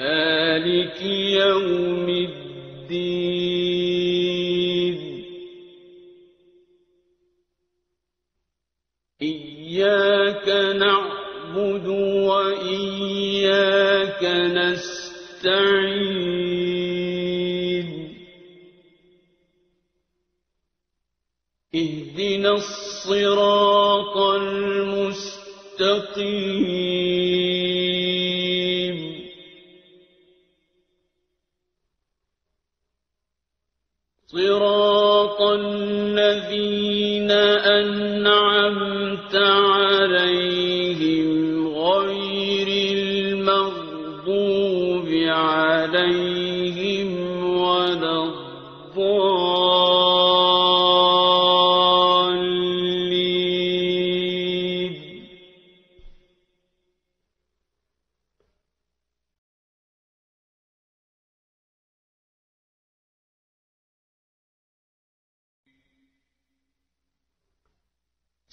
مالك يوم الدين. إياك نعبد وإياك نستعين. اهدنا الصراط صراط الذين أنعمت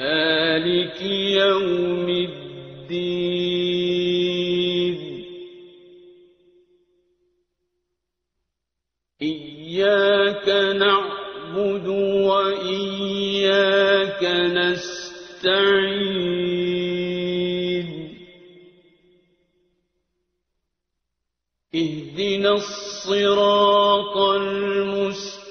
مالك يوم الدين. إياك نعبد وإياك نستعين. اهدنا الصراط المستقيم.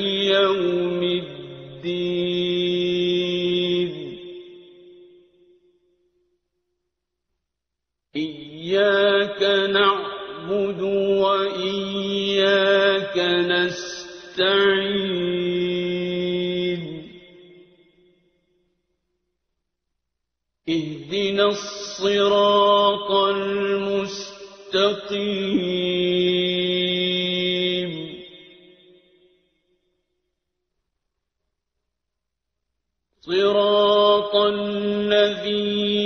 يوم الدين. إياك نعبد وإياك نستعين. اهدنا الصراط المستقيم. صراط الذين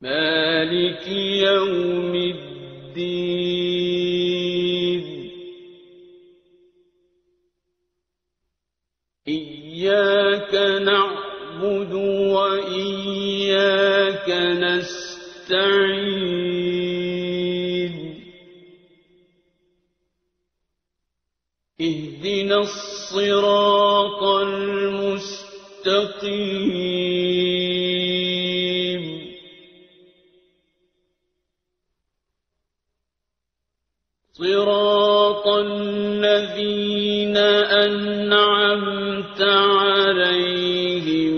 مالك يوم الدين. إياك نعبد وإياك نستعين. اهدنا الصراط المستقيم. you.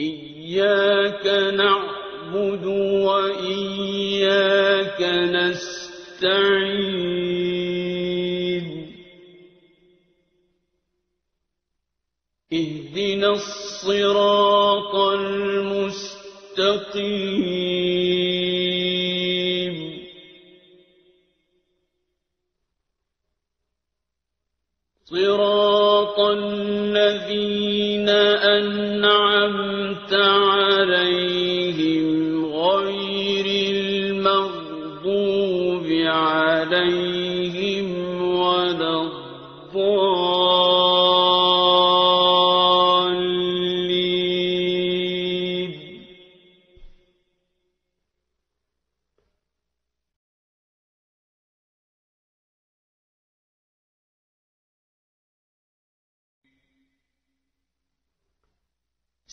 إياك نعبد وإياك نستعين. اهدنا الصراط المستقيم. صراط الذين أنعمت عليهم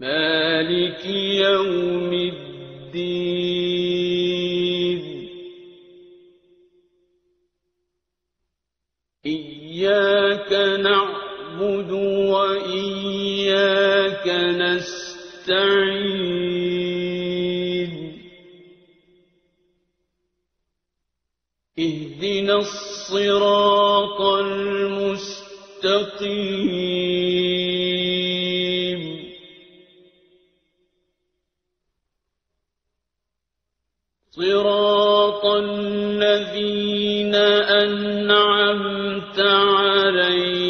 مالك يوم الدين. إياك نعبد وإياك نستعين. اهدنا الصراط المستقيم. صراط الذين أنعمت عليهم.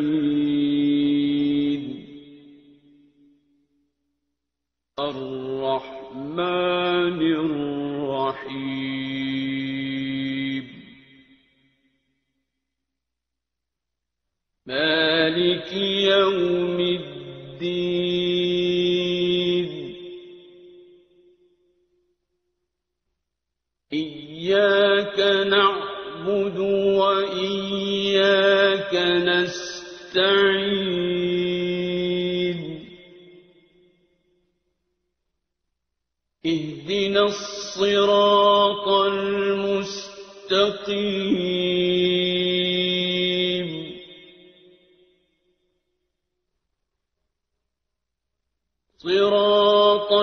إياك نعبد وإياك نستعين. اهدنا الصراط المستقيم. صراط